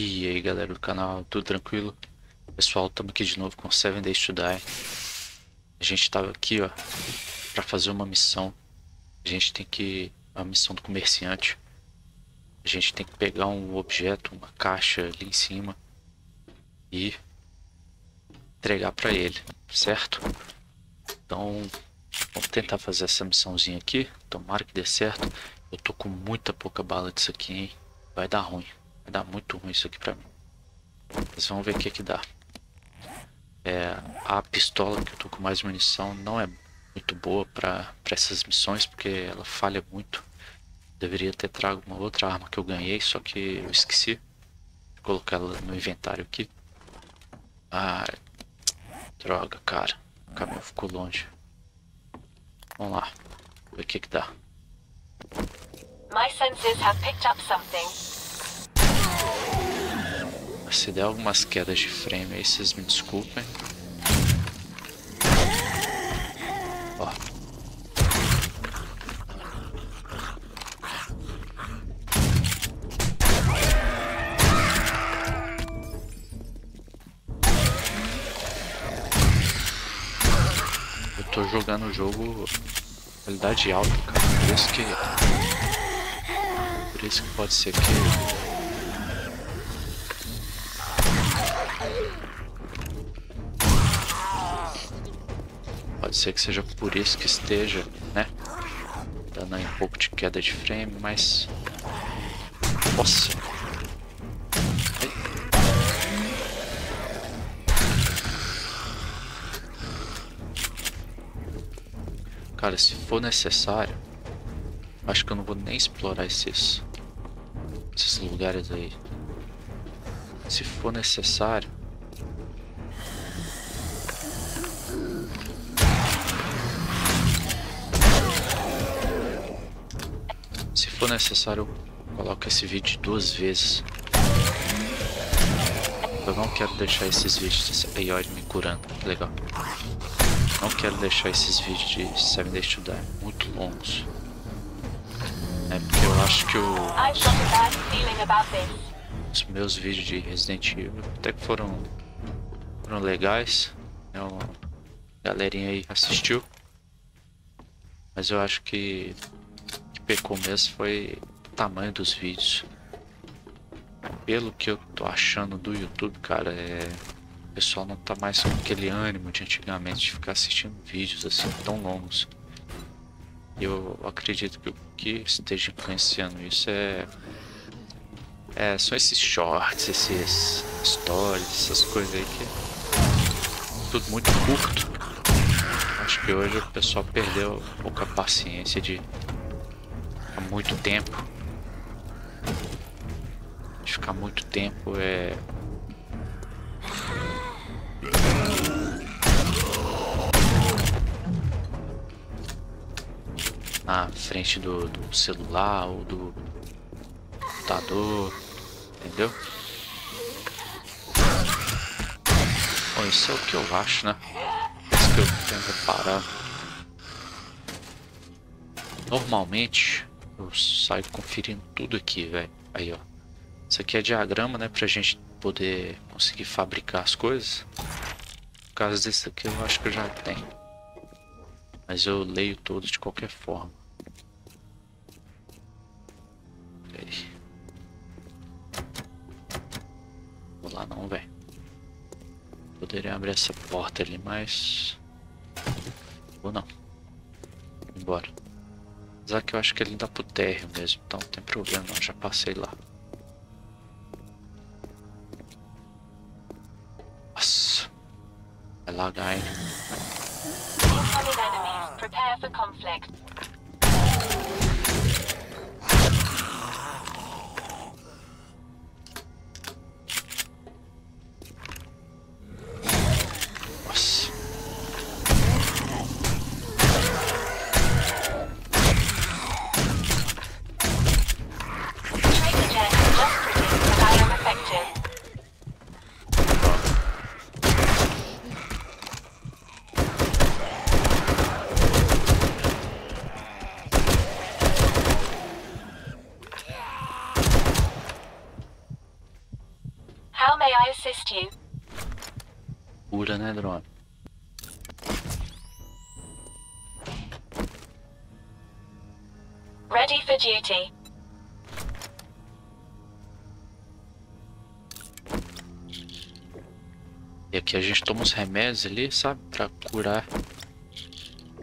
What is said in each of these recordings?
E aí galera do canal, tudo tranquilo? Pessoal, estamos aqui de novo com 7 Days to Die. A gente estava aqui ó, para fazer uma missão. A gente tem que... a missão do comerciante. A gente tem que pegar um objeto, uma caixa ali em cima. E entregar para ele, certo? Então, vamos tentar fazer essa missãozinha aqui. Tomara que dê certo. Eu tô com muita pouca bala disso aqui, hein? Vai dar ruim. Vai dar muito ruim isso aqui pra mim. Mas vamos ver o que que dá. É, a pistola que eu tô com mais munição não é muito boa pra, pra essas missões, porque ela falha muito. Deveria ter trago uma outra arma que eu ganhei, só que eu esqueci. Vou colocar ela no inventário aqui. Ah, droga, cara. O caminho ficou longe. Vamos lá. Ver o que que dá. My senses have picked up something. Se der algumas quedas de frame aí, vocês me desculpem. Ó. Eu tô jogando o jogo qualidade alta, cara. Por isso que. Por isso que pode ser que Pode ser que seja por isso que esteja, né? Dando aí um pouco de queda de frame, mas... Nossa! Cara, se for necessário, acho que eu não vou nem explorar esses, esses lugares aí. Se for necessário, for necessário, eu coloco esse vídeo duas vezes. Eu não quero deixar esses vídeos de Ayori me curando, que legal. Não quero deixar esses vídeos de 7 Days to Die muito longos. É porque eu acho que o... os meus vídeos de Resident Evil até que foram, foram legais. É uma galerinha aí assistiu. Mas eu acho que pecou mesmo foi o tamanho dos vídeos. Pelo que eu tô achando do YouTube, cara, é... o pessoal não tá mais com aquele ânimo de antigamente de ficar assistindo vídeos assim tão longos. Eu acredito que o que esteja influenciando isso é, é são esses shorts, esses stories, essas coisas aí que é tudo muito curto. Acho que hoje o pessoal perdeu um pouco a paciência de muito tempo. De ficar muito tempo é. Na frente do, do celular ou do computador, entendeu? Bom, isso é o que eu acho, né? Isso que eu tenho reparado. Normalmente, eu saio conferindo tudo aqui, velho. Aí, ó. Isso aqui é diagrama, né? Pra gente poder conseguir fabricar as coisas. No caso desse aqui, eu acho que eu já tenho. Mas eu leio todos de qualquer forma. Vou lá não, velho. Poderia abrir essa porta ali, mas... Ou não. Embora. Apesar que eu acho que ele dá pro térreo mesmo, então não tem problema não, já passei lá. Nossa. Vai lagar, hein? Prepare for conflict. Né, drone? Ready for duty. E aqui a gente toma os remédios ali, sabe? Pra curar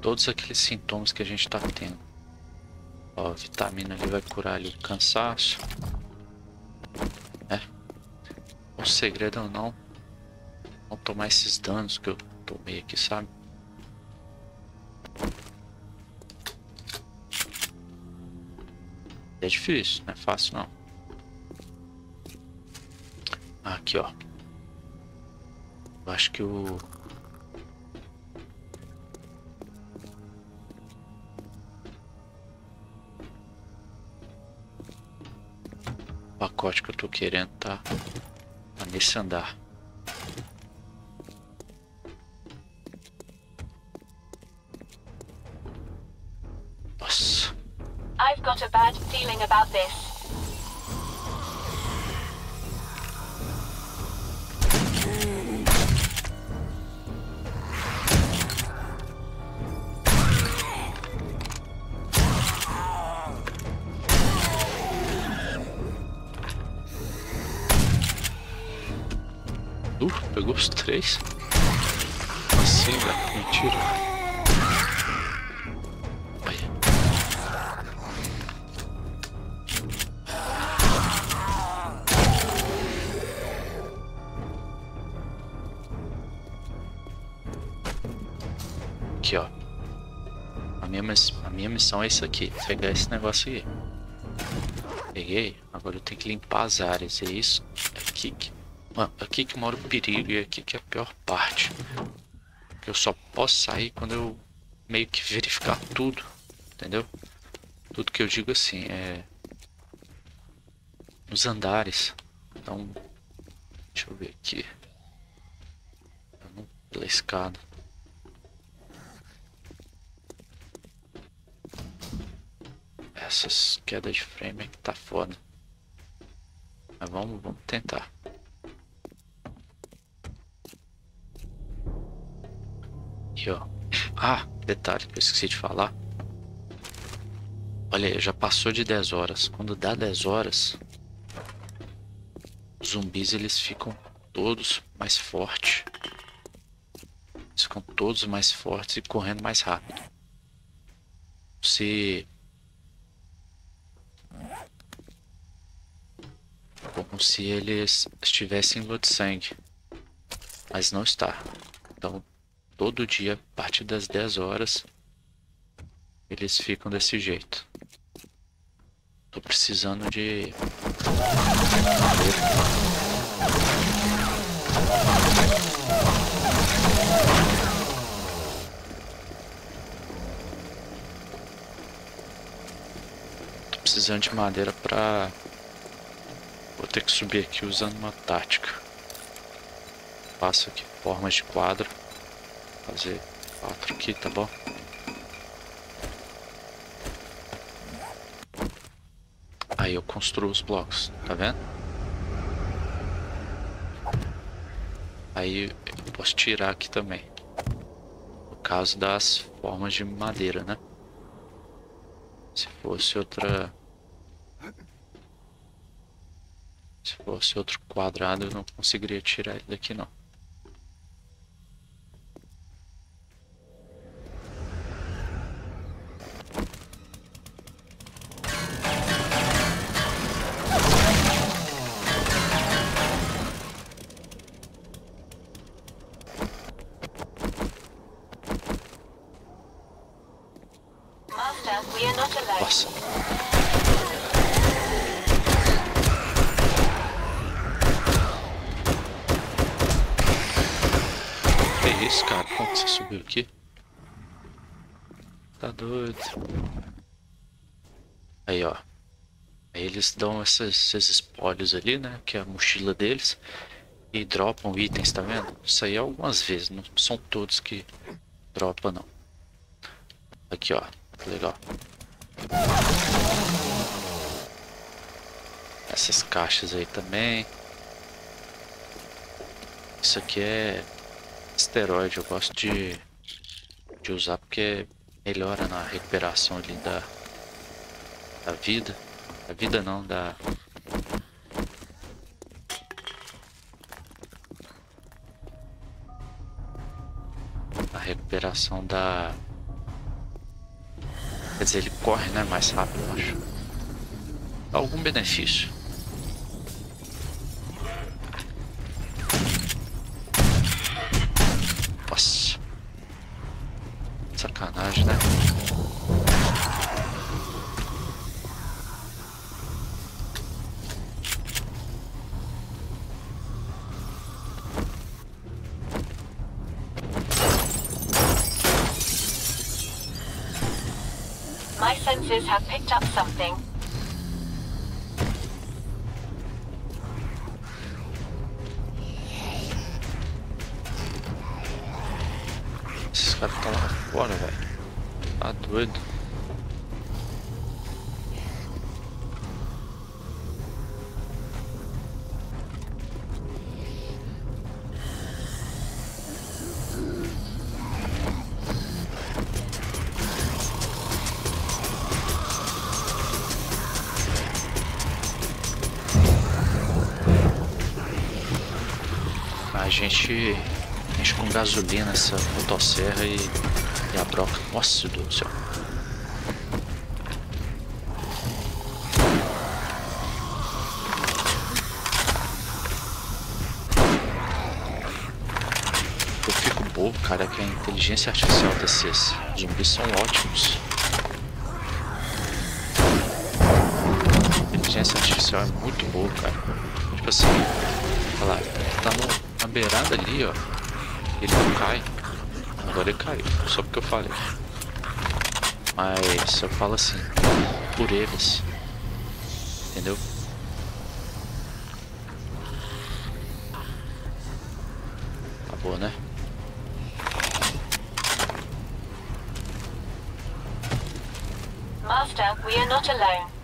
todos aqueles sintomas que a gente tá tendo. Ó, a vitamina ali vai curar ali o cansaço. É. O segredo não, não tomar esses danos que eu tomei aqui, sabe? É difícil, não é fácil não. Aqui, ó. Eu acho que o... o pacote que eu tô querendo tá, tá nesse andar. Uh, pegou os três. Assim, velho. Mentira. Olha. Aqui, ó. A minha, a minha missão é isso aqui. Pegar esse negócio aqui. Peguei. Agora eu tenho que limpar as áreas. É isso. É aqui que... Mano, aqui que mora o perigo e aqui que é a pior parte. Que eu só posso sair quando eu meio que verificar tudo. Entendeu? Tudo que eu digo assim é... Nos andares. Então... Deixa eu ver aqui. Pela escada. Essas quedas de frame é que tá foda. Mas vamos, vamos tentar. E ó. Ah, detalhe que eu esqueci de falar. Olha aí, já passou de 10 horas. Quando dá 10 horas, os zumbis eles ficam todos mais fortes. Eles ficam todos mais fortes e correndo mais rápido. Se como se eles estivessem em de sangue, mas não está. Então, todo dia, a partir das 10 horas, eles ficam desse jeito. Tô precisando de. Tô precisando de madeira pra. Vou ter que subir aqui usando uma tática. Faço aqui formas de quadro. Fazer quatro aqui, tá bom? Aí eu construo os blocos, tá vendo? Aí eu posso tirar aqui também. No caso das formas de madeira, né? Se fosse outra... Se fosse outro quadrado eu não conseguiria tirar ele daqui não. Dão esses, esses espólios ali, né? Que é a mochila deles. E dropam itens, tá vendo? Isso aí é algumas vezes, não são todos que dropam, não. Aqui, ó. Legal. Essas caixas aí também. Isso aqui é esteroide, eu gosto de, de usar porque melhora na recuperação ali da, da vida. Da vida não, da. A recuperação da. Quer dizer, ele corre né, mais rápido, eu acho. Algum benefício. My senses have picked up something. Esses caras estão lá fora, velho. Tá doido. A gente enche com gasolina essa motosserra e, e a broca. Nossa, do céu. Eu fico bobo, cara, que a inteligência artificial desses zumbis são ótimos. A inteligência artificial é muito boa, cara. Tipo assim, olha lá, tá no, beirada ali, ó. Ele não cai. Agora ele caiu, só porque eu falei. Mas eu falo assim, por eles. Entendeu? Acabou, né? Master, we are not alone.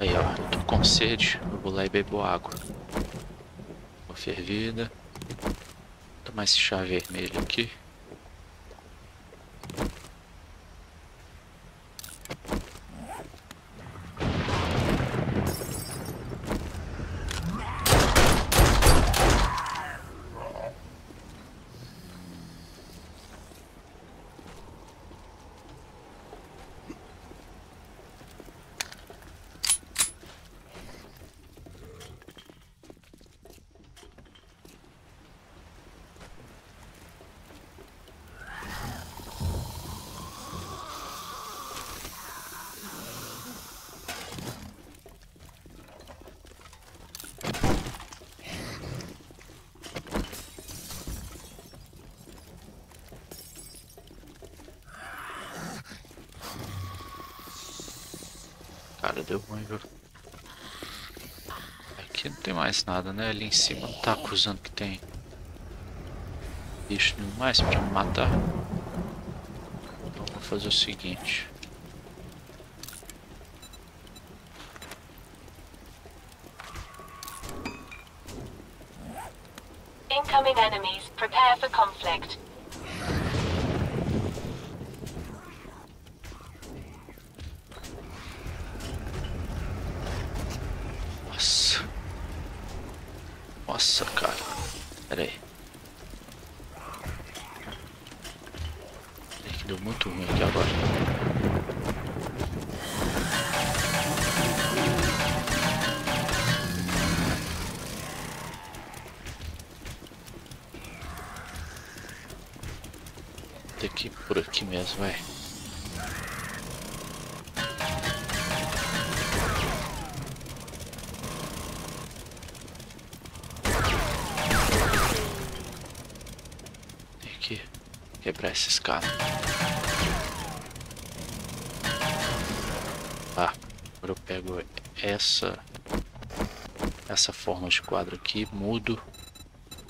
Aí, ó, eu tô com sede, eu vou lá e bebo água. Uma fervida. Vou tomar esse chá vermelho aqui. Cara, deu ruim, viu? Aqui não tem mais nada, né? Ali em cima não tá acusando que tem bicho nenhum mais pra me matar. Então vou fazer o seguinte. Por aqui mesmo, vai. Tem que quebrar essa escada. Ah, agora eu pego essa essa forma de quadro aqui, mudo.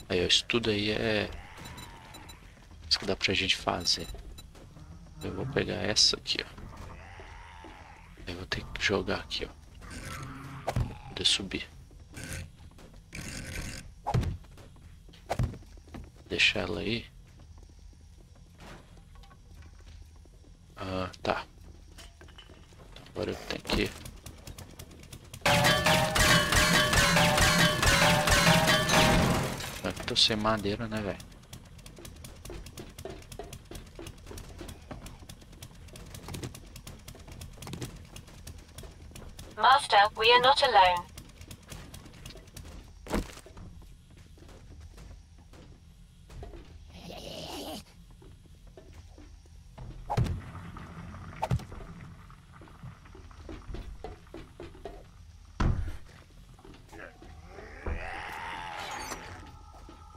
Aí, ó, isso tudo aí é isso que dá pra gente fazer. Eu vou pegar essa aqui, ó. Eu vou ter que jogar aqui, ó. Poder subir. Deixar ela aí. Ah, tá. Então, agora eu tenho que... Eu tô sem madeira, né, velho? Master, we are not alone.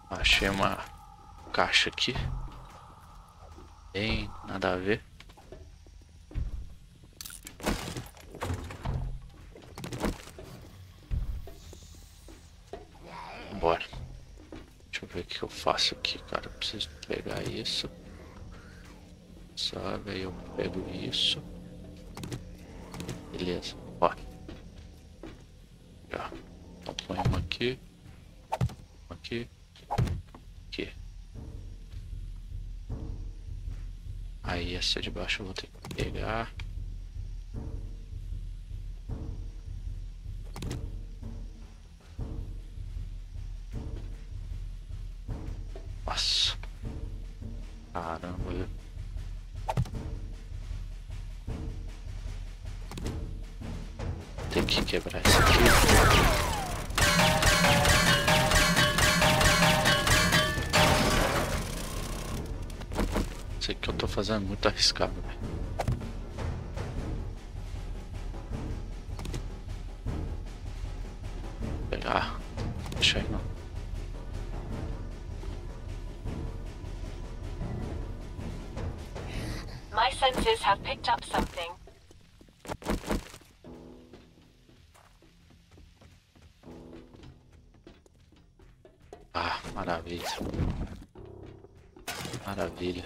Achei uma caixa aqui. Bem, nada a ver. Faço aqui, cara. Eu preciso pegar isso. Sabe, aí eu pego isso. Beleza, ó. Já. Então põe uma aqui. Uma aqui. Aqui. Aí essa de baixo eu vou ter que pegar. Fazendo muito arriscado, velho. Pegar. Deixa aí não. My senses have picked up something. Ah, maravilha. Maravilha.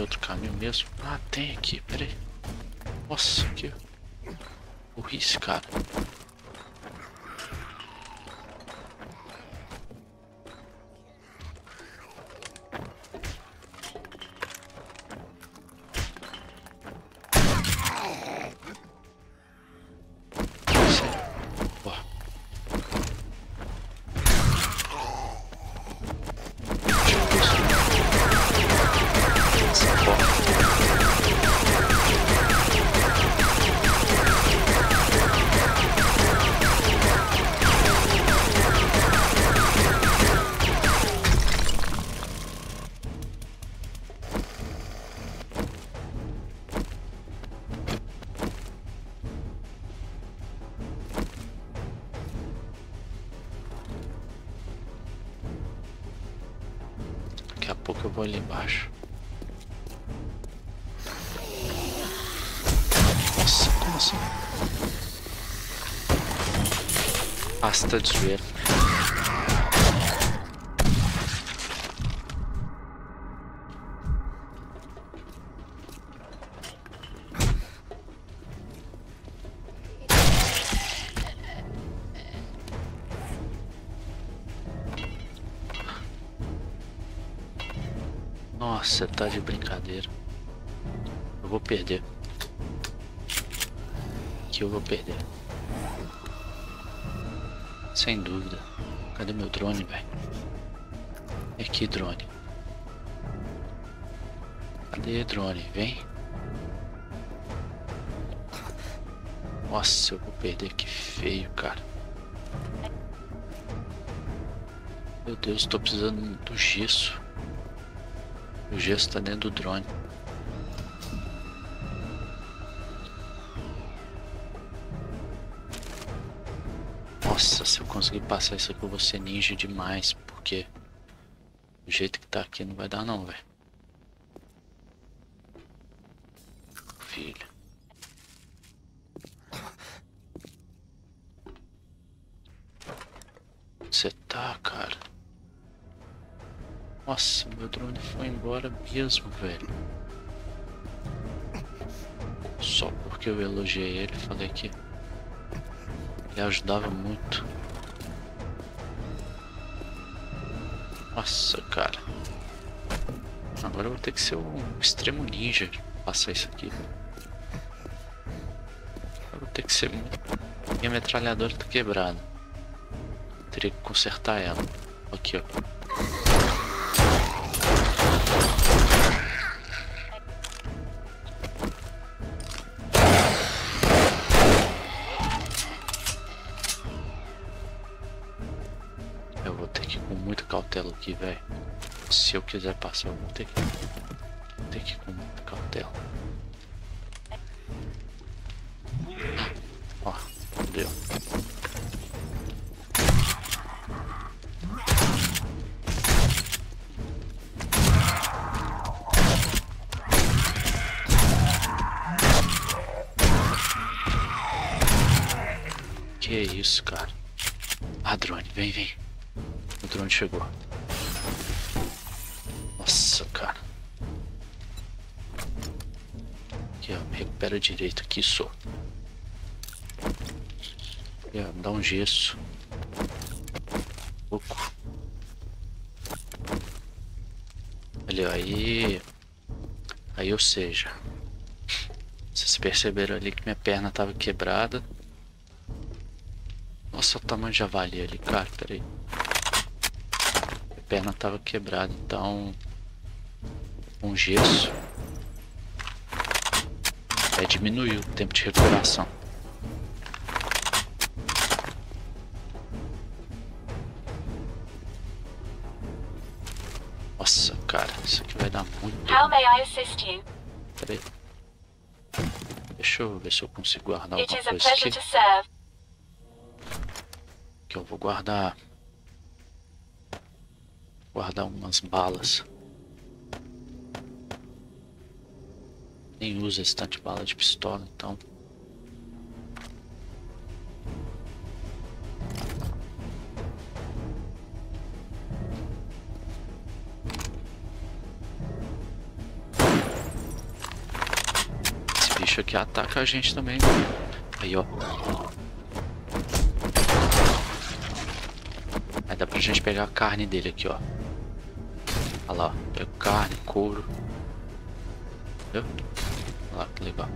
outro caminho mesmo? Ah, tem aqui, peraí. Nossa, ó. Burrice, cara. Que eu vou ali embaixo. Nossa, como assim? Tá de zoeira. Nossa, tá de brincadeira. Eu vou perder. Que eu vou perder. Sem dúvida. Cadê meu drone, velho? Aqui, drone. Cadê drone? Vem. Nossa, eu vou perder. Que feio, cara. Meu Deus, tô precisando do gesso. O gesso tá dentro do drone. Nossa, se eu conseguir passar isso aqui eu vou ser ninja demais, porque o jeito que tá aqui não vai dar não, velho. Filho. Você tá, cara? Nossa, meu drone foi embora mesmo, velho. Só porque eu elogiei ele, falei que ele ajudava muito. Nossa, cara. Agora eu vou ter que ser um extremo ninja passar isso aqui. Eu vou ter que ser. Minha metralhadora tá quebrada. Teria que consertar ela. Aqui, ó. Aqui, velho. Se eu quiser passar, eu vou ter que, vou ter que ir com cautela. Ó, deu. Que isso, cara. Ah, drone, vem, vem. O drone chegou. Recupera direito. Aqui, ó. Me dá um gesso. Pouco. Ali, ó. Aí... Aí, ou seja... Vocês perceberam ali que minha perna tava quebrada. Nossa, o tamanho de javali ali, cara. Pera aí perna tava quebrada, então um gesso vai diminuir o tempo de recuperação. Nossa, cara, isso aqui vai dar muito. How may I assist you? Peraí. Deixa eu ver se eu consigo guardar alguma coisa aqui. Que eu vou guardar guardar umas balas. Nem usa esse tanto de bala de pistola, então. Esse bicho aqui ataca a gente também. Aí, ó. Aí dá pra gente pegar a carne dele aqui, ó. Olha lá, pego carne, couro. Viu? Lá, que legal.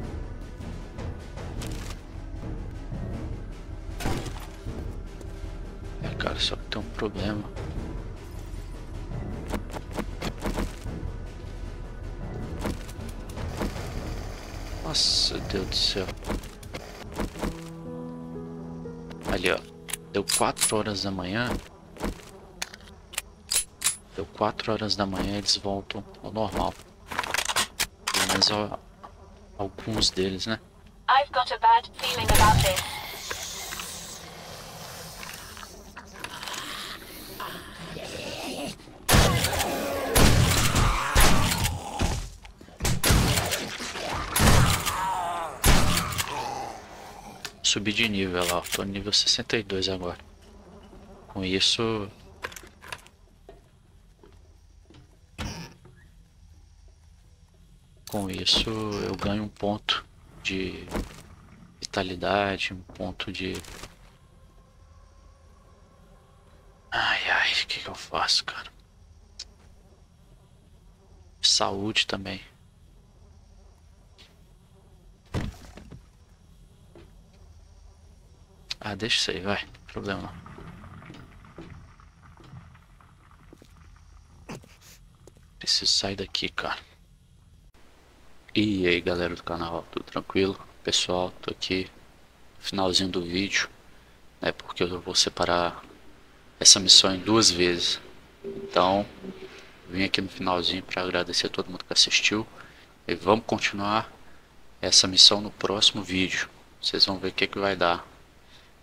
É, cara, só que tem um problema. Nossa, Deus do céu. Ali, ó. Deu 4 horas da manhã. Deu 4 horas da manhã eles voltam ao normal. Pelo menos Alguns deles, né? I've got a bad feeling about this. Subi de nível lá, tô no nível 62 agora. Com isso, Com isso eu ganho um ponto de vitalidade, um ponto de... Ai ai, o que, que eu faço, cara? Saúde também. Ah, deixa isso aí, vai. Problema não. Preciso sair daqui, cara. E aí, galera do canal, tudo tranquilo? Pessoal, tô aqui finalzinho do vídeo, né? Porque eu vou separar essa missão em duas vezes. Então, vim aqui no finalzinho para agradecer a todo mundo que assistiu. E vamos continuar essa missão no próximo vídeo. Vocês vão ver o que, que vai dar.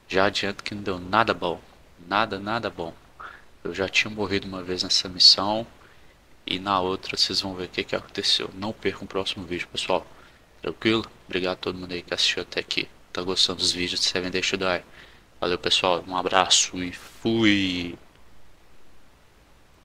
Já adianto que não deu nada bom. Nada, nada bom. Eu já tinha morrido uma vez nessa missão. E na outra vocês vão ver o que, que aconteceu. Não percam o próximo vídeo, pessoal. Tranquilo? Obrigado a todo mundo aí que assistiu até aqui. Tá gostando dos vídeos de Seven Days to Die. Valeu, pessoal. Um abraço e fui!